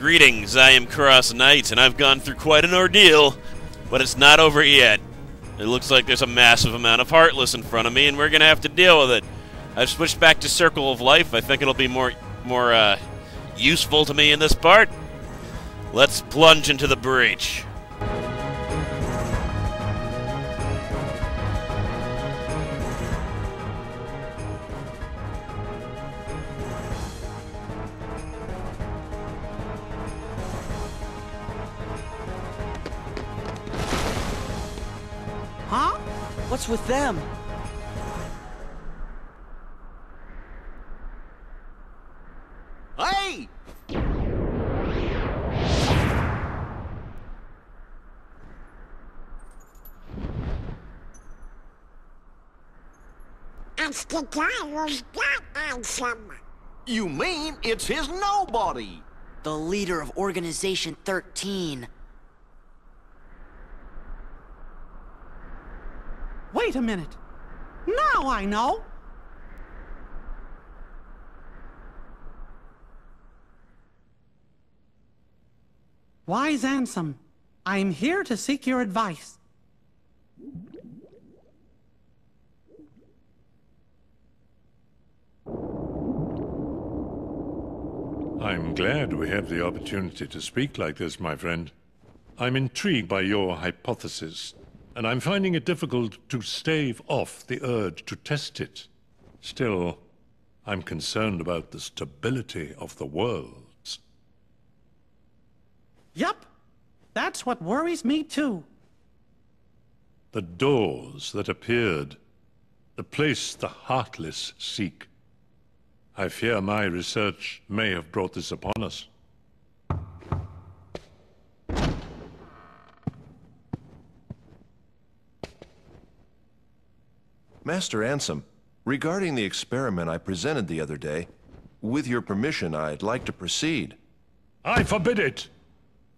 Greetings, I am Cross Knight, and I've gone through quite an ordeal, but it's not over yet. It looks like there's a massive amount of Heartless in front of me, and we're gonna have to deal with it. I've switched back to Circle of Life. I think it'll be more, more, uh, useful to me in this part. Let's plunge into the breach. With them? Hey! It's the guy who's got Ansem. You mean it's his nobody? The leader of Organization 13. Wait a minute. Now I know. Wise Ansem, I'm here to seek your advice. I'm glad we have the opportunity to speak like this, my friend. I'm intrigued by your hypothesis, and I'm finding it difficult to stave off the urge to test it. Still, I'm concerned about the stability of the worlds. Yup, that's what worries me too. The doors that appeared, the place the heartless seek. I fear my research may have brought this upon us. Master Ansem, regarding the experiment I presented the other day, with your permission, I'd like to proceed. I forbid it!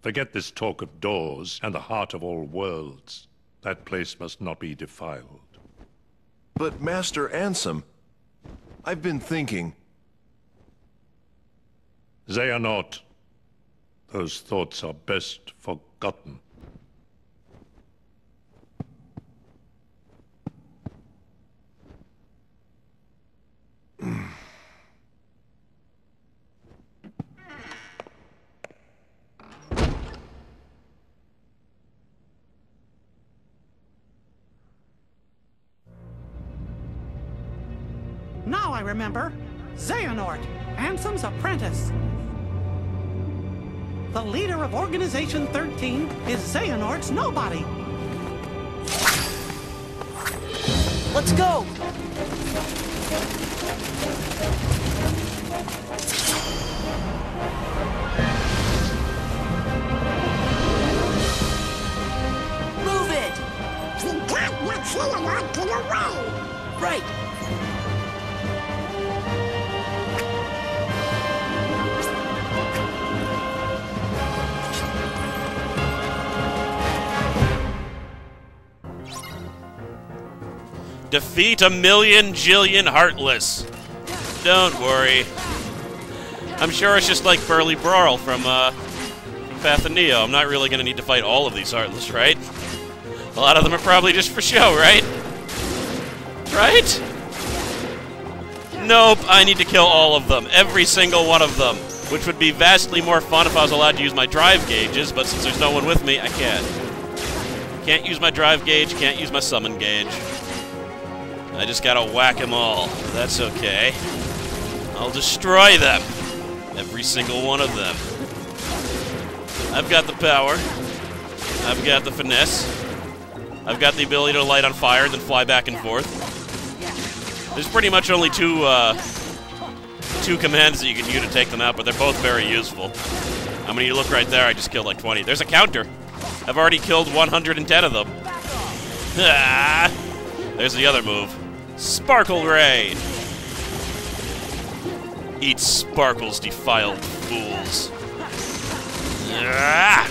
Forget this talk of doors and the heart of all worlds. That place must not be defiled. But Master Ansem, I've been thinking, They are not. Those thoughts are best forgotten. Remember. Xehanort, Ansem's apprentice. The leader of Organization 13 is Xehanort's nobody. Let's go! Move it! He got in onto the way. Right! Defeat a million jillion Heartless. Don't worry. I'm sure it's just like Burly Brawl from, uh, Path of Neo. I'm not really gonna need to fight all of these Heartless, right? A lot of them are probably just for show, right? Right? Nope, I need to kill all of them. Every single one of them. Which would be vastly more fun if I was allowed to use my drive gauges, but since there's no one with me, I can't. Can't use my drive gauge, can't use my summon gauge. I just gotta whack them all. That's okay. I'll destroy them. Every single one of them. I've got the power. I've got the finesse. I've got the ability to light on fire, then fly back and forth. There's pretty much only two, uh, two commands that you can use to take them out, but they're both very useful. I mean, you look right there, I just killed like 20. There's a counter. I've already killed 110 of them. Ah! There's the other move. Sparkle Ray! Eat sparkles, defiled fools. Ah!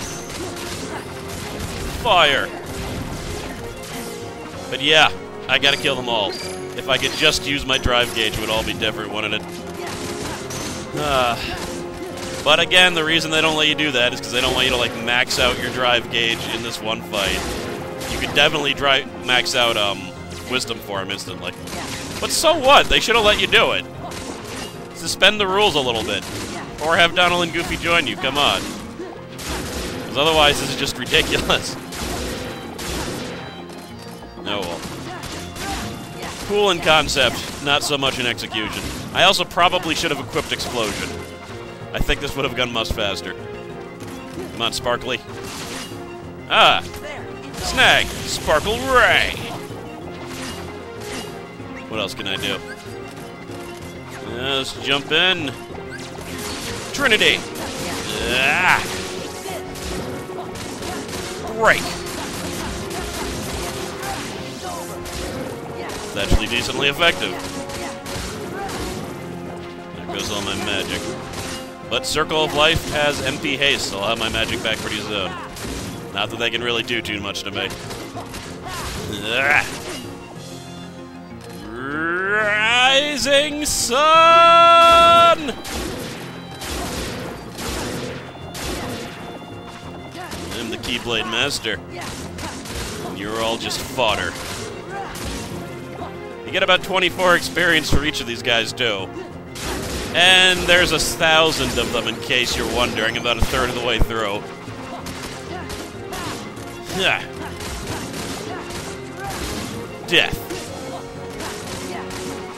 Fire! But yeah, I gotta kill them all. If I could just use my drive gauge, it would all be different, wouldn't it? Ah. But again, the reason they don't let you do that is because they don't want you to like max out your drive gauge in this one fight. You could definitely drive max out um, wisdom for him instantly. But so what? They should have let you do it. Suspend the rules a little bit. Or have Donald and Goofy join you, come on. Because otherwise, this is just ridiculous. No, well. Cool in concept, not so much in execution. I also probably should have equipped Explosion. I think this would have gone much faster. Come on, Sparkly. Ah! Snag! Sparkle Ray! What else can I do? Let's jump in. Trinity! Ah! Break! It's actually decently effective. There goes all my magic. But Circle of Life has MP haste, so I'll have my magic back pretty soon. Not that they can really do too much to me. Ah. Rising Sun! I'm the Keyblade Master. You're all just fodder. You get about 24 experience for each of these guys, too. And there's a thousand of them in case you're wondering, about a third of the way through. Death.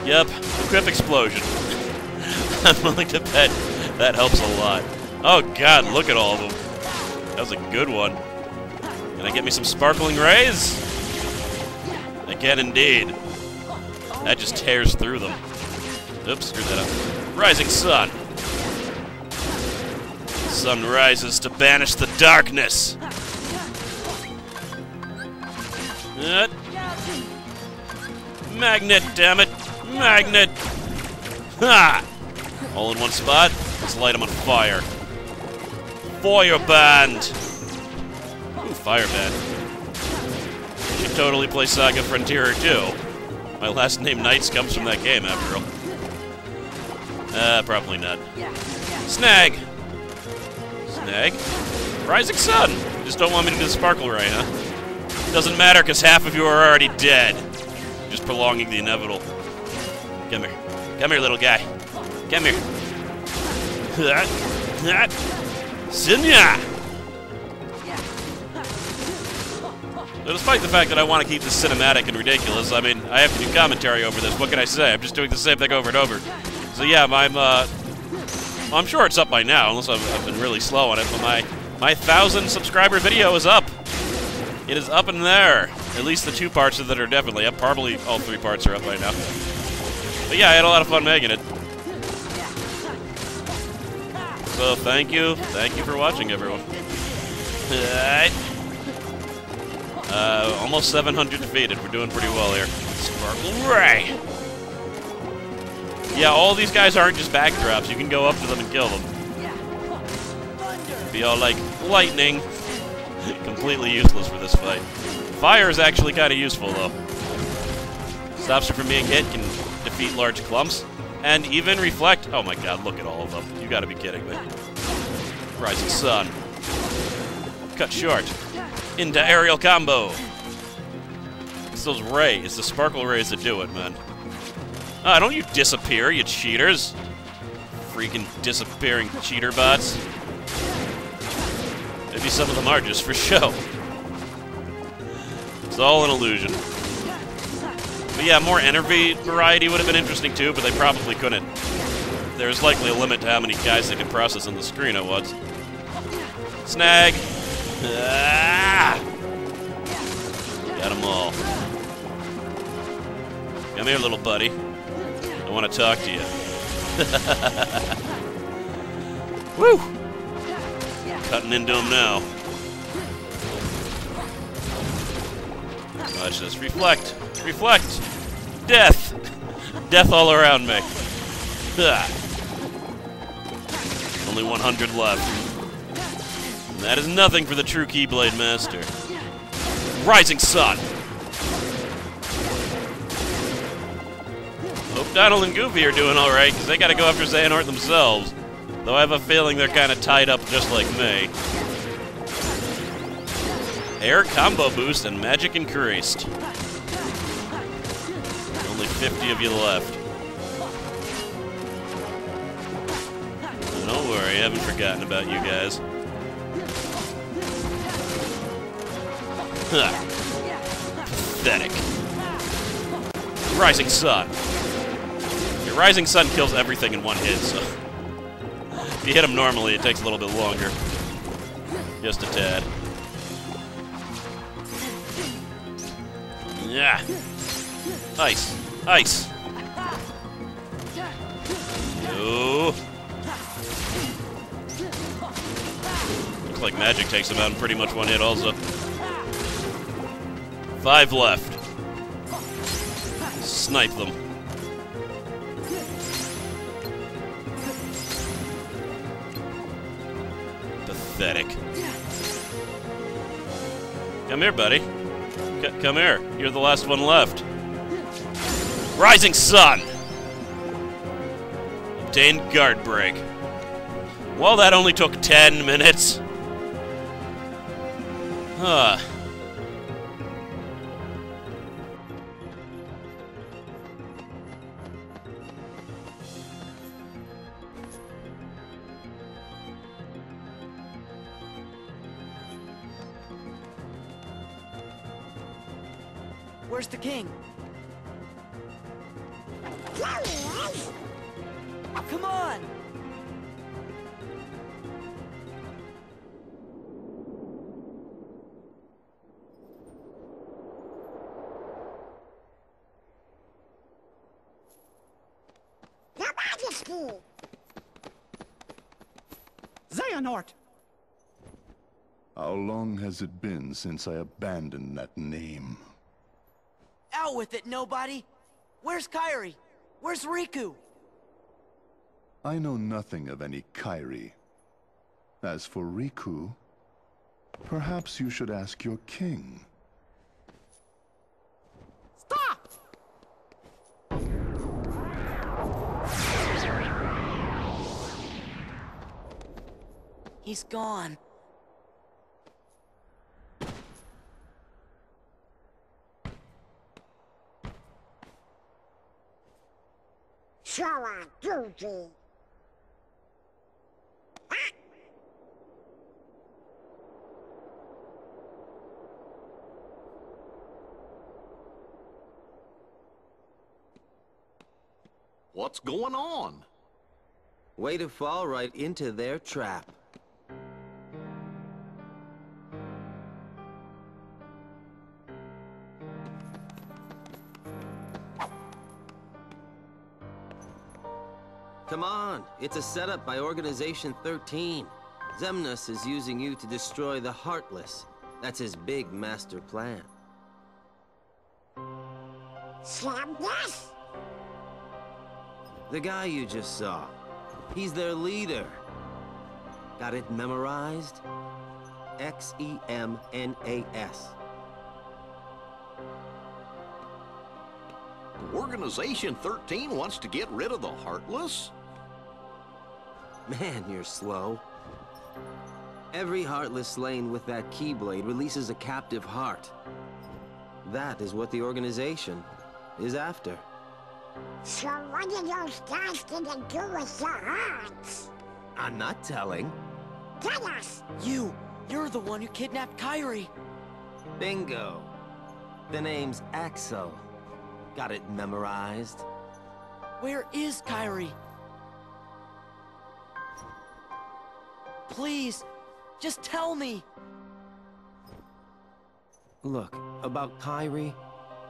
Yep, equip explosion. I'm willing to bet that helps a lot. Oh god, look at all of them. That was a good one. Can I get me some sparkling rays? I can indeed. That just tears through them. Oops, screwed that up. Rising sun. Sun rises to banish the darkness. Uh, magnet, damn it. Magnet. Ha! All in one spot. Let's light them on fire. Feuerband. Ooh, Fireband. Should totally play Saga Frontier too. My last name Knights comes from that game, after all. Uh, probably not. Snag! Snag? Rising Sun! You just don't want me to do the Sparkle Ray, huh? Doesn't matter, because half of you are already dead. Just prolonging the inevitable. Come here. Come here, little guy. Come here. Sinya! So despite the fact that I want to keep this cinematic and ridiculous, I mean, I have to do commentary over this. What can I say? I'm just doing the same thing over and over. So yeah, I'm, uh... I'm sure it's up by now, unless I've, I've been really slow on it, but my, my 1,000 subscriber video is up. It is up in there. At least the two parts of it are definitely up. Probably all three parts are up by now. But yeah, I had a lot of fun making it. So thank you. Thank you for watching, everyone. Alright. Uh, almost 700 defeated. We're doing pretty well here. Sparkle Ray! Yeah, all these guys aren't just backdrops. You can go up to them and kill them. Be all like, lightning. Completely useless for this fight. Fire is actually kind of useful, though. Stops you from being hit, can defeat large clumps, and even reflect. Oh my god, look at all of them. You gotta be kidding me. Rising Sun. Cut short. Into aerial combo. It's those rays, it's the sparkle rays that do it, man. Ah, don't you disappear, you cheaters. Freaking disappearing cheater bots. Maybe some of them are just for show. It's all an illusion. But yeah, more energy variety would have been interesting too, but they probably couldn't. There's likely a limit to how many guys they could process on the screen at once. Snag! Ah! Got them all. Come here, little buddy. I want to talk to you. Woo! Cutting into him now. Watch this. Reflect! Reflect! Death! Death all around me. Ah. Only 100 left. And that is nothing for the true Keyblade Master. Rising Sun! Hope Donald and Goofy are doing alright, because they gotta go after Xehanort themselves. Though I have a feeling they're kind of tied up just like me. Air combo boost and magic increased. Only 50 of you left. Don't worry, I haven't forgotten about you guys. Pathetic. Rising Sun. Your Rising Sun kills everything in one hit, so... If you hit him normally, it takes a little bit longer. Just a tad. Yeah. Ice. Ice. Yo. Looks like magic takes him out in pretty much one hit also. Five left. Snipe them. Pathetic. Come here, buddy. C come here. You're the last one left. Rising Sun! Obtained guard break. Well, that only took 10 minutes. Huh. Where's the king? There he is. Come on! Your Majesty. Xehanort! How long has it been since I abandoned that name? Out with it, nobody! Where's Kairi? Where's Riku? I know nothing of any Kairi. As for Riku, perhaps you should ask your king. Stop! He's gone. Showa duty. What's going on? Way to fall right into their trap. On, it's a setup by Organization 13. Xemnas is using you to destroy the Heartless. That's his big master plan. Sadness? The guy you just saw. He's their leader. Got it memorized? X-E-M-N-A-S. Organization 13 wants to get rid of the Heartless? Man, you're slow. Every Heartless slain with that Keyblade releases a captive heart. That is what the organization is after. So what are those guys gonna do with your hearts? I'm not telling. Tell us. You! You're the one who kidnapped Kairi! Bingo. The name's Axel. Got it memorized? Where is Kairi? Please, just tell me! Look, about Kairi,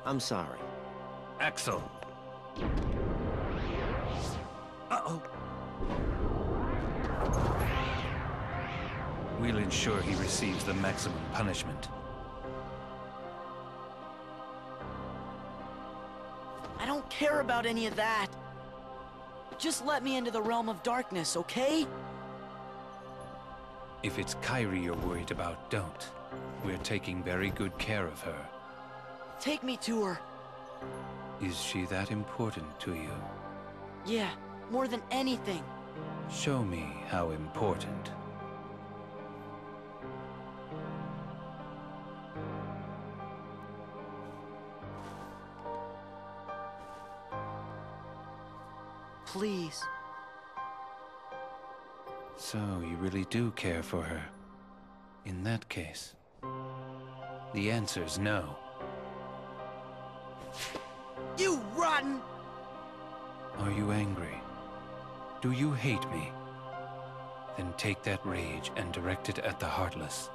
I'm sorry. Axel. Uh-oh. We'll ensure he receives the maximum punishment. I don't care about any of that. Just let me into the realm of darkness, okay? If it's Kairi you're worried about, don't. We're taking very good care of her. Take me to her. Is she that important to you? Yeah, more than anything. Show me how important. Really do care for her. In that case, the answer's no. You rotten! Are you angry? Do you hate me? Then take that rage and direct it at the Heartless.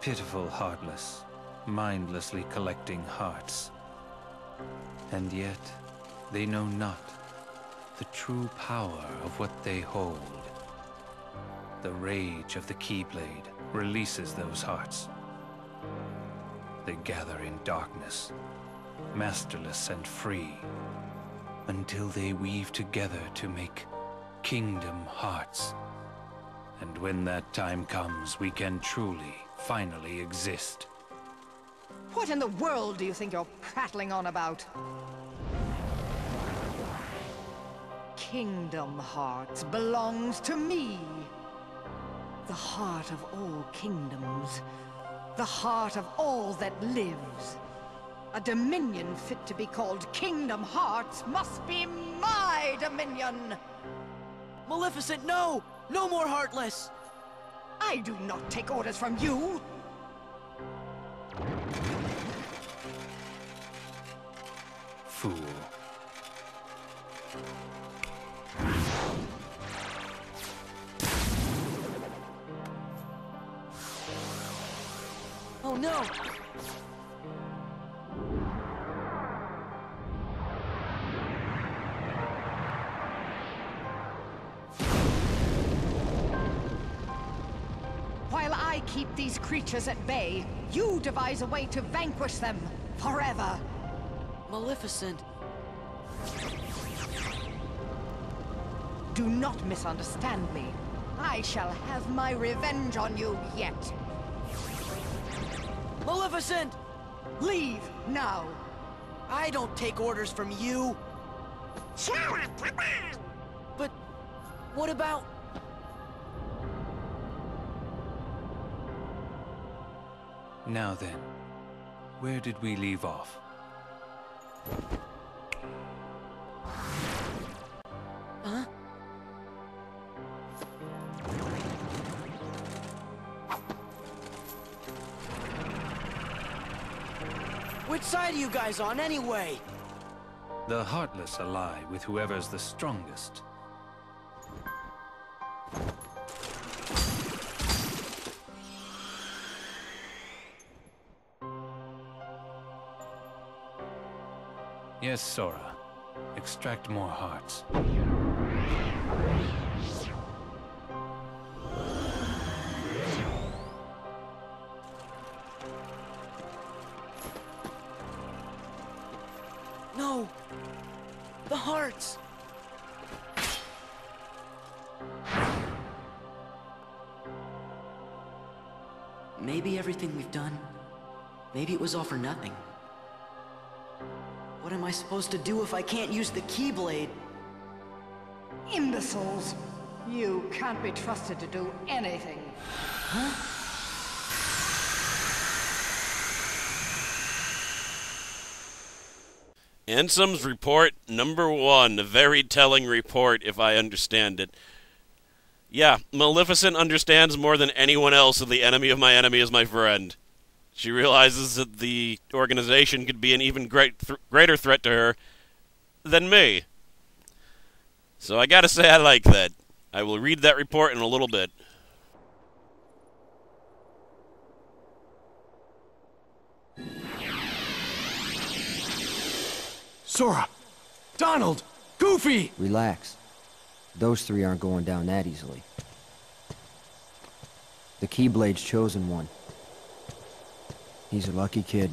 Pitiful Heartless, mindlessly collecting hearts. And yet, they know not the true power of what they hold. The rage of the Keyblade releases those hearts. They gather in darkness, masterless and free, until they weave together to make Kingdom Hearts. And when that time comes, we can truly, finally exist. What in the world do you think you're prattling on about? Kingdom Hearts belongs to me. The heart of all kingdoms. The heart of all that lives. A dominion fit to be called Kingdom Hearts must be my dominion! Maleficent, no! No more Heartless! I do not take orders from you! Fool. Oh no! While I keep these creatures at bay, you devise a way to vanquish them forever. Maleficent. Do not misunderstand me. I shall have my revenge on you yet. Maleficent! Leave now. I don't take orders from you. Shut up, come on! But what about... Now then, where did we leave off? Huh? Which side are you guys on anyway? The Heartless ally with whoever's the strongest. Yes, Sora. Extract more hearts. No! The hearts! Maybe everything we've done, maybe it was all for nothing. What am I supposed to do if I can't use the Keyblade? Imbeciles! You can't be trusted to do anything. Huh? Ansem's report number one, a very telling report if I understand it. Yeah, Maleficent understands more than anyone else that the enemy of my enemy is my friend. She realizes that the organization could be an even great th- greater threat to her than me. So I gotta say I like that. I will read that report in a little bit. Sora! Donald! Goofy! Relax. Those three aren't going down that easily. The Keyblade's chosen one. He's a lucky kid.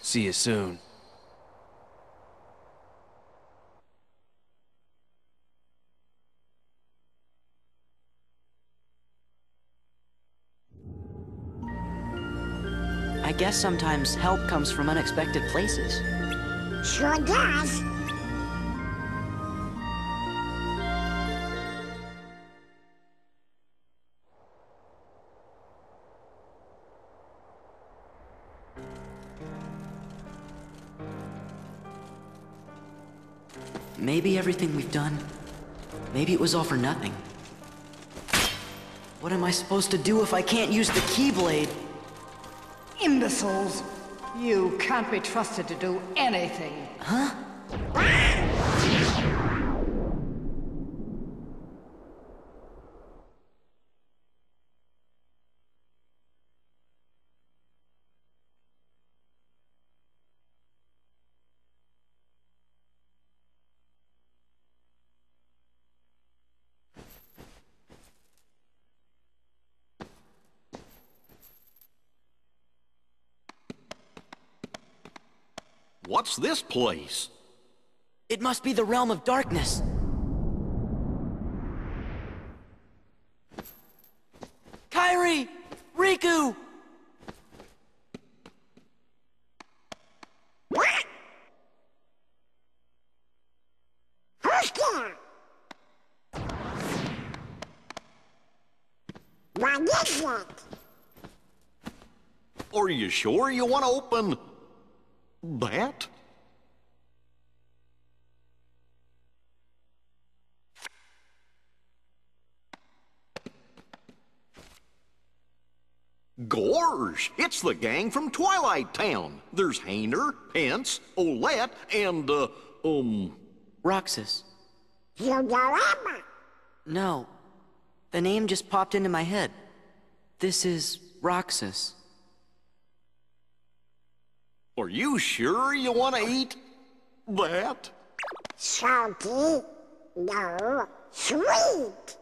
See you soon. I guess sometimes help comes from unexpected places. Sure does. Maybe everything we've done, maybe it was all for nothing. What am I supposed to do if I can't use the Keyblade? Imbeciles! You can't be trusted to do anything. Huh? What's this place? It must be the realm of darkness. Kairi! Riku! What is it? Are you sure you want to open that? Gorge! It's the gang from Twilight Town. There's Hayner, Pence, Olette, and, uh, um... Roxas. Yudorama. No. The name just popped into my head. This is Roxas. Are you sure you want to eat that? Salty. No. Sweet.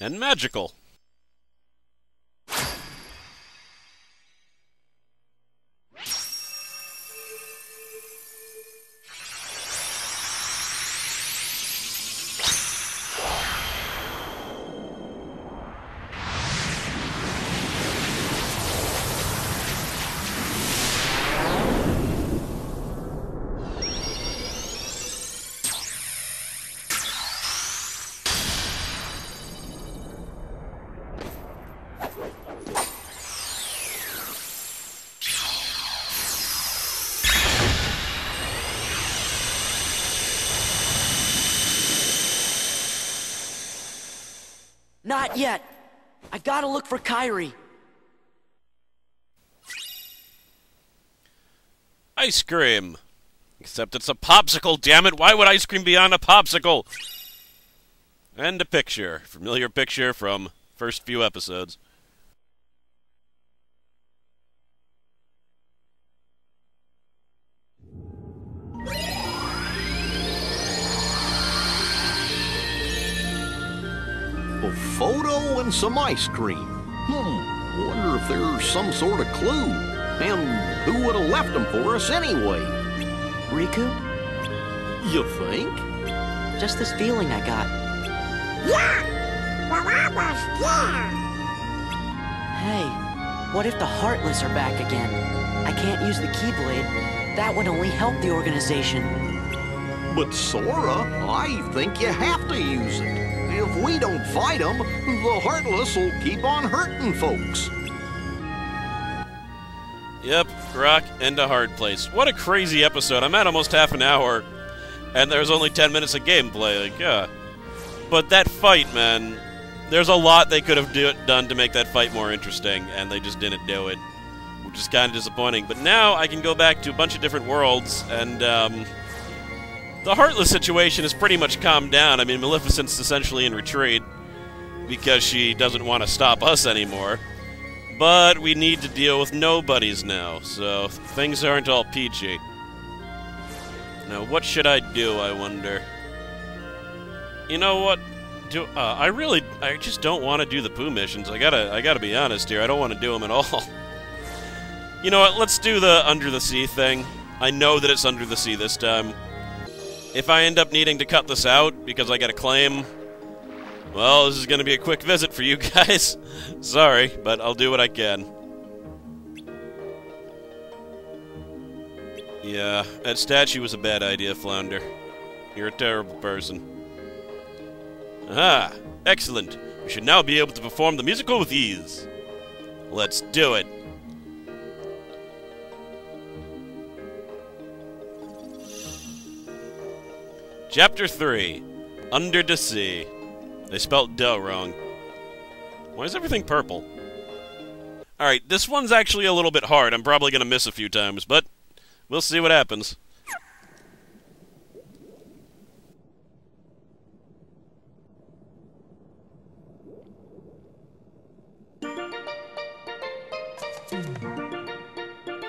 And magical. Not yet. I gotta look for Kairi. Ice cream. Except it's a popsicle, damn it. Why would ice cream be on a popsicle? And a picture. Familiar picture from first few episodes. Photo and some ice cream. Hmm, wonder if there's some sort of clue. And who would have left them for us anyway? Riku? You think? Just this feeling I got. Yeah! We're almost there. Hey, what if the Heartless are back again? I can't use the Keyblade. That would only help the organization. But Sora, I think you have to use it. If we don't fight them, the Heartless will keep on hurting folks. Yep, rock and a hard place. What a crazy episode. I'm at almost half an hour, and there's only 10 minutes of gameplay. Like, yeah. But that fight, man, there's a lot they could have do done to make that fight more interesting, and they just didn't do it, which is kind of disappointing. But now I can go back to a bunch of different worlds, and um, the Heartless situation is pretty much calmed down. I mean, Maleficent's essentially in retreat because she doesn't want to stop us anymore. But we need to deal with nobodies now, so things aren't all peachy. Now, what should I do, I wonder? You know what? Do uh, I really? I just don't want to do the poo missions. I gotta, I gotta be honest here. I don't want to do them at all. you know what? Let's do the under the sea thing. I know that it's under the sea this time. If I end up needing to cut this out because I get a claim, well, this is going to be a quick visit for you guys. Sorry, but I'll do what I can. Yeah, that statue was a bad idea, Flounder. You're a terrible person. Ah, Excellent. We should now be able to perform the musical with ease. Let's do it. Chapter 3 Under the Sea. They spelt dough wrong. Why is everything purple? Alright, this one's actually a little bit hard. I'm probably going to miss a few times, but we'll see what happens.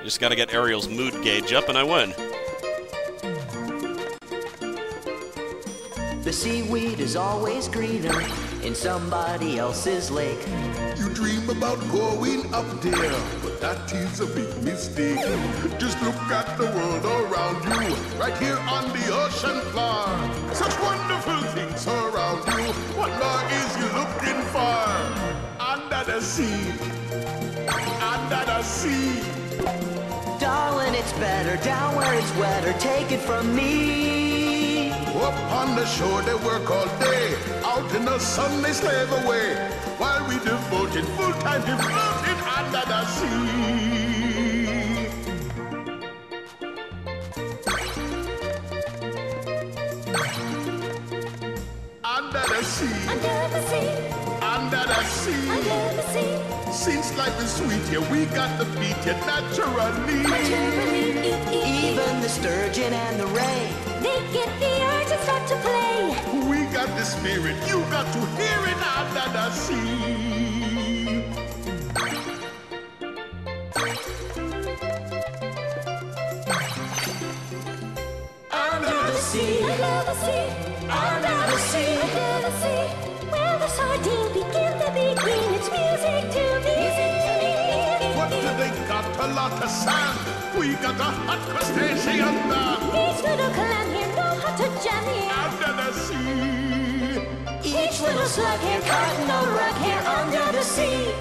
Just gotta get Ariel's mood gauge up and I win. The seaweed is always greener in somebody else's lake. You dream about going up there, but that is a big mistake. Just look at the world around you, right here on the ocean floor. Such wonderful things around you. What more is you looking for? Under the sea, under the sea. Darling, it's better down where it's wetter. Take it from me. Up on the shore they work all day, out in the sun they slave away, while we devoted full time to floating under the sea. Under the sea, under the sea, under the sea, under the sea. Since life is sweet here, we got the beat it naturally. Even the sturgeon and the ray. They get the urge and start to play. We got the spirit, you got to hear it under the sea. Under the sea, Under the sea, under the sea. under the sea. Where the sardine begin to begin, it's music to me. What do they got? A lot of sand. We got a hot crustacean man. Each little clam here know how to jam here. Under the sea. Each little slug here caught in the rug here under the sea.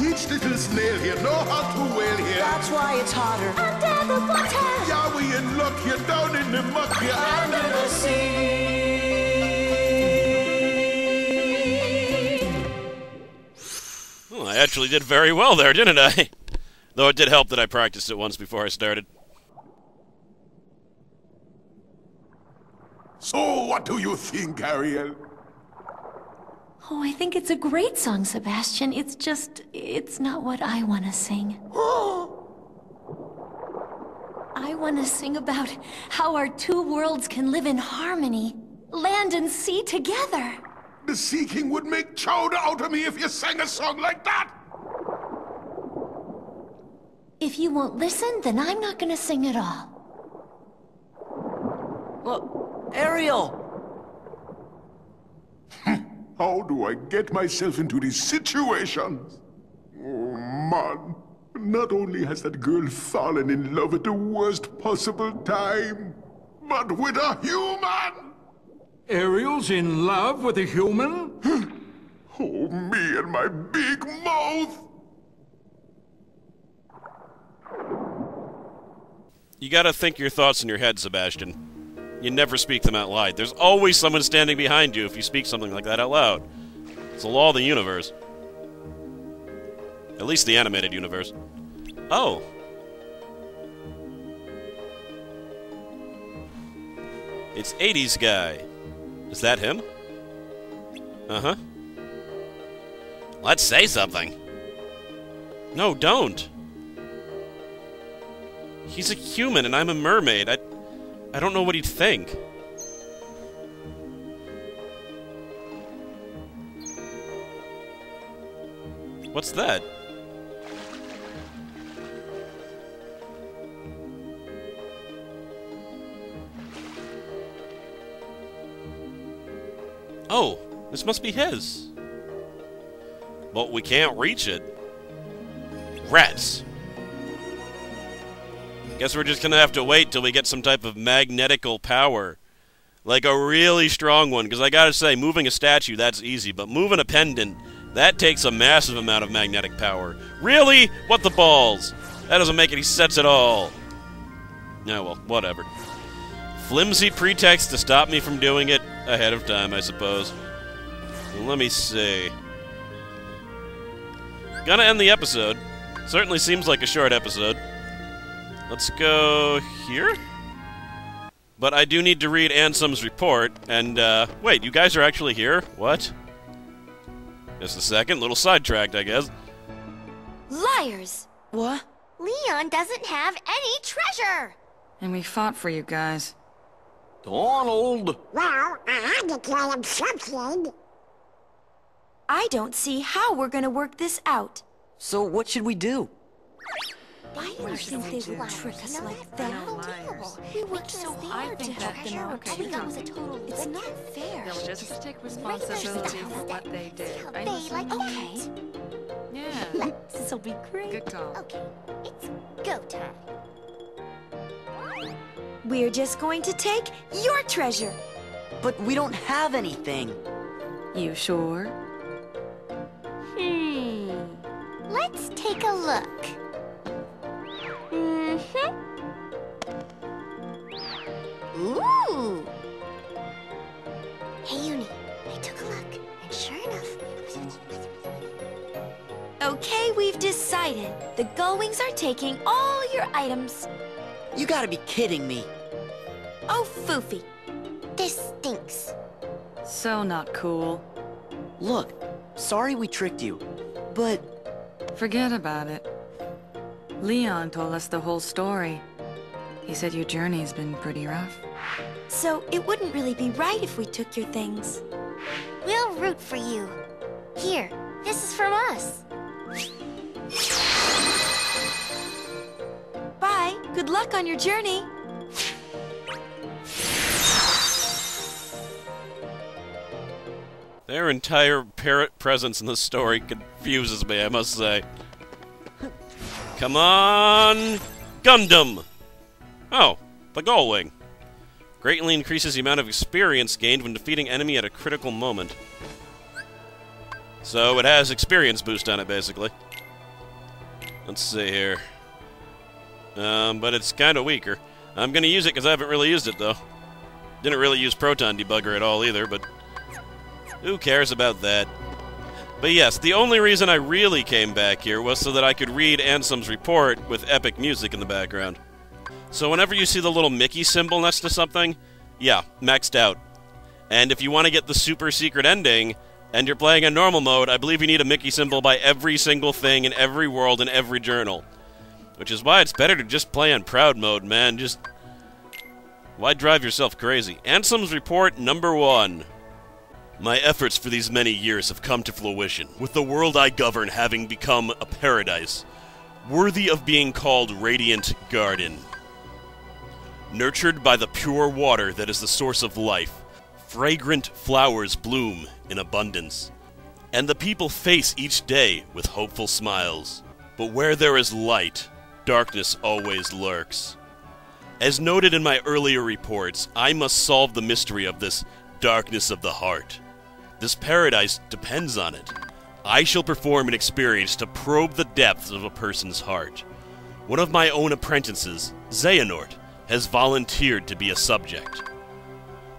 Each little snail here know how to whale here. That's why it's hotter Under the water, Yeah, we in luck here, down in the muck here. under the sea. I actually did very well there, didn't I? Though it did help that I practiced it once before I started. So, what do you think, Ariel? Oh, I think it's a great song, Sebastian. It's just, it's not what I want to sing. I want to sing about how our two worlds can live in harmony, land and sea together. The Sea King would make chowder out of me if you sang a song like that. If you won't listen, then I'm not going to sing at all. Look, Ariel! How do I get myself into these situations? Oh, man. Not only has that girl fallen in love at the worst possible time, but with a human! Ariel's in love with a human? Oh, me and my big mouth! You gotta think your thoughts in your head, Sebastian. You never speak them out loud. There's always someone standing behind you if you speak something like that out loud. It's a law of the universe. At least the animated universe. Oh. It's 80s guy. Is that him? Uh-huh. Let's say something. No, don't. He's a human and I'm a mermaid. I I don't know what he'd think. What's that? Oh, this must be his. But we can't reach it. Rats. Guess we're just gonna have to wait till we get some type of magnetical power. Like a really strong one, because I gotta say, moving a statue, that's easy, but moving a pendant, that takes a massive amount of magnetic power. Really? What the balls? That doesn't make any sense at all. Yeah, well, whatever. Flimsy pretext to stop me from doing it ahead of time, I suppose. Let me see. Gonna end the episode. Certainly seems like a short episode. Let's go here? But I do need to read Ansem's report, and, uh, wait, you guys are actually here? What? Just a second, little sidetracked, I guess. Liars! What? Leon doesn't have any treasure! And we fought for you guys. Donald! Well, I had to tell him something. I don't see how we're gonna work this out. So what should we do? Why do you think they would trick us like that? We worked so hard to help them out. All we got was a total. It's not fair. They'll just take responsibility for what they did. I They like Okay. Yeah. This'll be great. Good call. Okay, it's go time. We're just going to take your treasure. But we don't have anything. You sure? Hmm. Let's take a look. Mm-hmm. Ooh. Hey, Yunie. I took a look, and sure enough, Okay, we've decided. The Gullwings are taking all your items. You gotta be kidding me. Oh, Foofy. this stinks. So not cool. Look, sorry we tricked you, but Forget about it. Leon told us the whole story. He said your journey's been pretty rough. So it wouldn't really be right if we took your things. We'll root for you. Here, this is from us. Bye. Good luck on your journey. Their entire parrot presence in the story confuses me, I must say. Come on, Gundam! Oh, the Gullwing. Greatly increases the amount of experience gained when defeating enemy at a critical moment. So it has experience boost on it, basically. Let's see here. Um, but it's kind of weaker. I'm going to use it because I haven't really used it, though. Didn't really use Photon Debugger at all either, but who cares about that? But yes, the only reason I really came back here was so that I could read Ansem's report with epic music in the background. So whenever you see the little Mickey symbol next to something, yeah, maxed out. And if you want to get the super secret ending, and you're playing in normal mode, I believe you need a Mickey symbol by every single thing in every world in every journal. Which is why it's better to just play on proud mode, man. Just. Why drive yourself crazy? Ansem's report number one. My efforts for these many years have come to fruition, with the world I govern having become a paradise, worthy of being called Radiant Garden. Nurtured by the pure water that is the source of life, fragrant flowers bloom in abundance, and the people face each day with hopeful smiles. But where there is light, darkness always lurks. As noted in my earlier reports, I must solve the mystery of this darkness of the heart. This paradise depends on it. I shall perform an experience to probe the depths of a person's heart. One of my own apprentices, Xehanort, has volunteered to be a subject.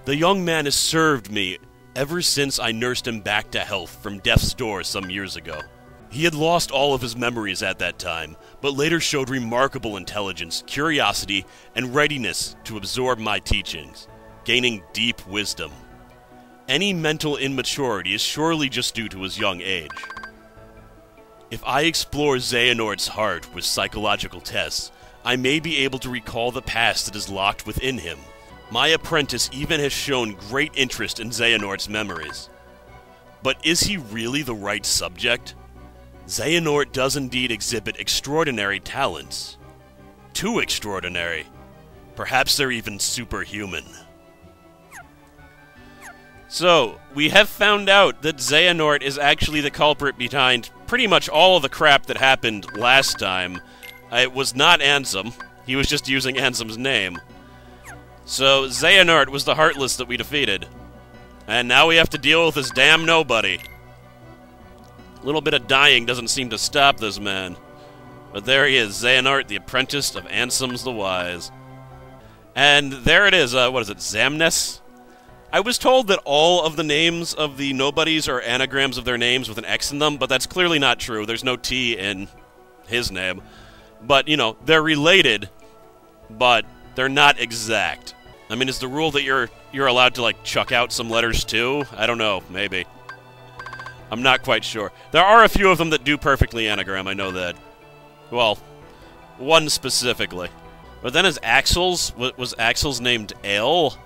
The young man has served me ever since I nursed him back to health from death's door some years ago. He had lost all of his memories at that time, but later showed remarkable intelligence, curiosity, and readiness to absorb my teachings, gaining deep wisdom. Any mental immaturity is surely just due to his young age. If I explore Xehanort's heart with psychological tests, I may be able to recall the past that is locked within him. My apprentice even has shown great interest in Xehanort's memories. But is he really the right subject? Xehanort does indeed exhibit extraordinary talents. Too extraordinary. Perhaps they're even superhuman. So, we have found out that Xehanort is actually the culprit behind pretty much all of the crap that happened last time. Uh, It was not Ansem. He was just using Ansem's name. So, Xehanort was the Heartless that we defeated. And now we have to deal with this damn nobody. A little bit of dying doesn't seem to stop this man. But there he is, Xehanort, the apprentice of Ansem's the Wise. And there it is. Uh, what is it? Xemnas? I was told that all of the names of the nobodies are anagrams of their names with an X in them, but that's clearly not true. There's no T in his name. But, you know, they're related, but they're not exact. I mean, is the rule that you're you're allowed to like chuck out some letters too? I don't know, maybe. I'm not quite sure. There are a few of them that do perfectly anagram, I know that. Well, one specifically. But then is Axel's was Axel's named L?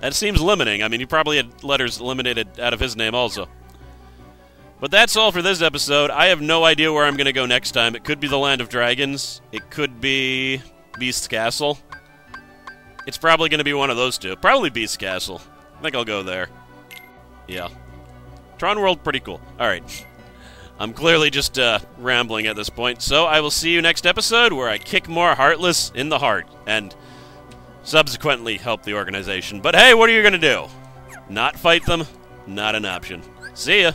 That seems limiting. I mean, he probably had letters eliminated out of his name also. But that's all for this episode. I have no idea where I'm going to go next time. It could be the Land of Dragons. It could be Beast's Castle. It's probably going to be one of those two. Probably Beast's Castle. I think I'll go there. Yeah. Tron World, pretty cool. Alright. I'm clearly just uh, rambling at this point, so I will see you next episode where I kick more Heartless in the heart and subsequently help the organization. But hey, what are you going to do? Not fight them? Not an option. See ya.